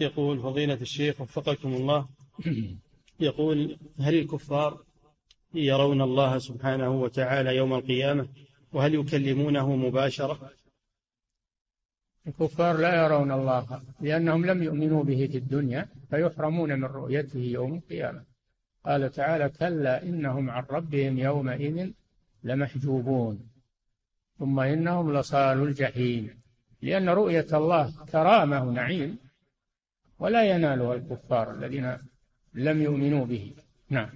يقول فضيلة الشيخ وفقكم الله. يقول هل الكفار يرون الله سبحانه وتعالى يوم القيامة وهل يكلمونه مباشرة؟ الكفار لا يرون الله لأنهم لم يؤمنوا به في الدنيا فيحرمون من رؤيته يوم القيامة. قال تعالى كلا إنهم عن ربهم يومئذ لمحجوبون. ثم إنهم لصال الجحيم. لأن رؤية الله كرامة ونعيم ولا ينالها الكفار الذين لم يؤمنوا به. نعم.